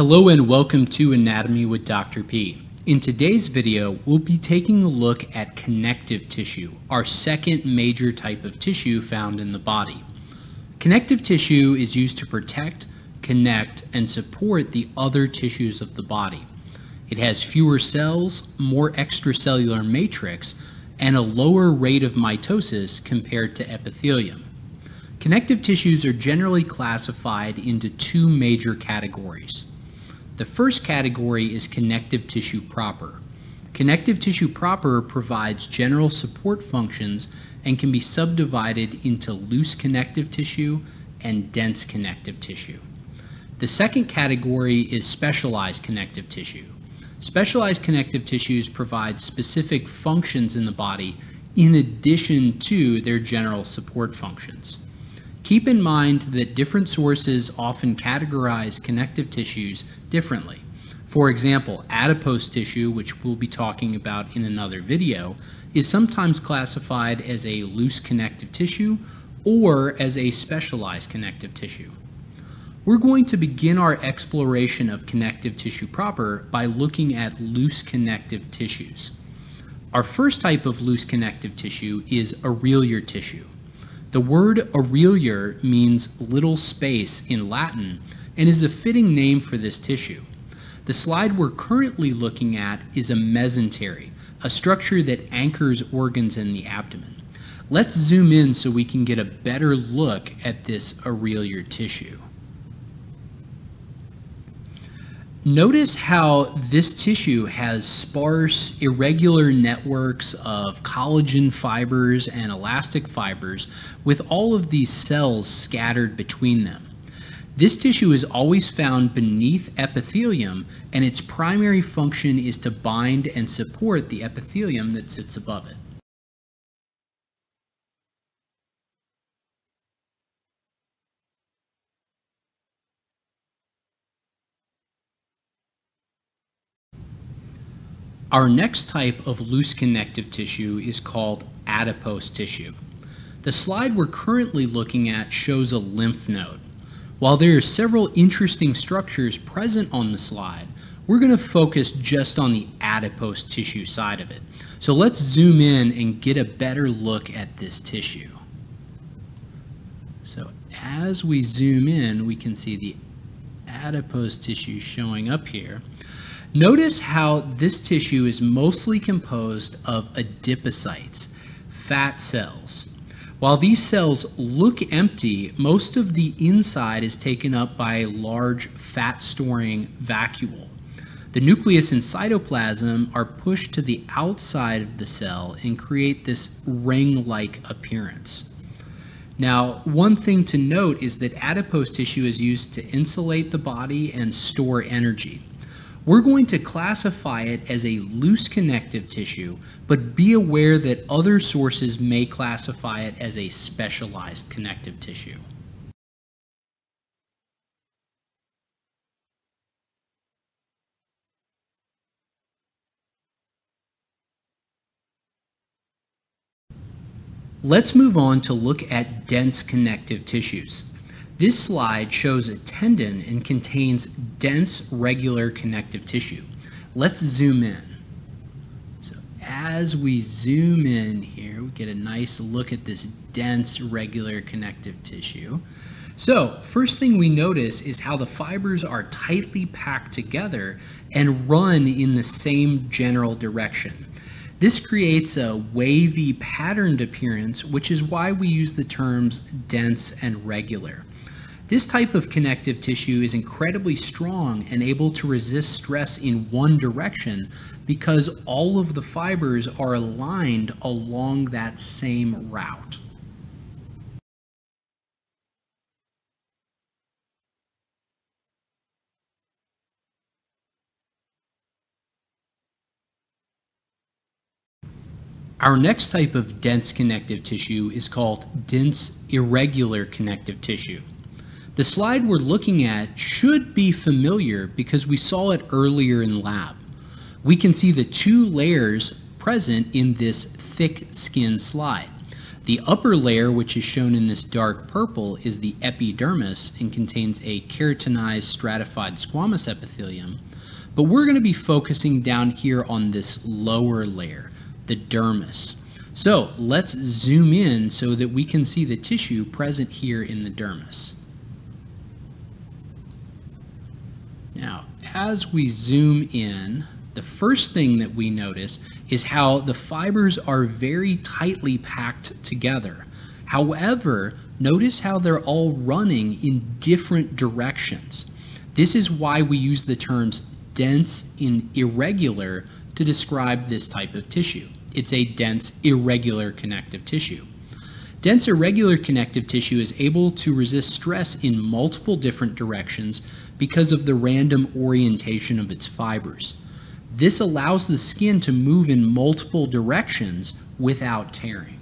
Hello and welcome to Anatomy with Dr. P. In today's video, we'll be taking a look at connective tissue, our second major type of tissue found in the body. Connective tissue is used to protect, connect, and support the other tissues of the body. It has fewer cells, more extracellular matrix, and a lower rate of mitosis compared to epithelium. Connective tissues are generally classified into two major categories. The first category is connective tissue proper. Connective tissue proper provides general support functions and can be subdivided into loose connective tissue and dense connective tissue. The second category is specialized connective tissue. Specialized connective tissues provide specific functions in the body in addition to their general support functions. Keep in mind that different sources often categorize connective tissues differently. For example, adipose tissue, which we'll be talking about in another video, is sometimes classified as a loose connective tissue or as a specialized connective tissue. We're going to begin our exploration of connective tissue proper by looking at loose connective tissues. Our first type of loose connective tissue is areolar tissue. The word areolar means little space in Latin and is a fitting name for this tissue. The slide we're currently looking at is a mesentery, a structure that anchors organs in the abdomen. Let's zoom in so we can get a better look at this areolar tissue. Notice how this tissue has sparse, irregular networks of collagen fibers and elastic fibers with all of these cells scattered between them. This tissue is always found beneath epithelium and its primary function is to bind and support the epithelium that sits above it. Our next type of loose connective tissue is called adipose tissue. The slide we're currently looking at shows a lymph node. While there are several interesting structures present on the slide, we're going to focus just on the adipose tissue side of it. So let's zoom in and get a better look at this tissue. So as we zoom in, we can see the adipose tissue showing up here. Notice how this tissue is mostly composed of adipocytes, fat cells. While these cells look empty, most of the inside is taken up by a large fat-storing vacuole. The nucleus and cytoplasm are pushed to the outside of the cell and create this ring-like appearance. Now, one thing to note is that adipose tissue is used to insulate the body and store energy. We're going to classify it as a loose connective tissue, but be aware that other sources may classify it as a specialized connective tissue. Let's move on to look at dense connective tissues. This slide shows a tendon and contains dense regular connective tissue. Let's zoom in. So as we zoom in here, we get a nice look at this dense regular connective tissue. So first thing we notice is how the fibers are tightly packed together and run in the same general direction. This creates a wavy patterned appearance, which is why we use the terms dense and regular. This type of connective tissue is incredibly strong and able to resist stress in one direction because all of the fibers are aligned along that same route. Our next type of dense connective tissue is called dense irregular connective tissue. The slide we're looking at should be familiar because we saw it earlier in lab. We can see the two layers present in this thick skin slide. The upper layer, which is shown in this dark purple, is the epidermis and contains a keratinized stratified squamous epithelium. But we're going to be focusing down here on this lower layer, the dermis. So let's zoom in so that we can see the tissue present here in the dermis. Now, as we zoom in, the first thing that we notice is how the fibers are very tightly packed together. However, notice how they're all running in different directions. This is why we use the terms dense and irregular to describe this type of tissue. It's a dense, irregular connective tissue. Dense irregular connective tissue is able to resist stress in multiple different directions because of the random orientation of its fibers. This allows the skin to move in multiple directions without tearing.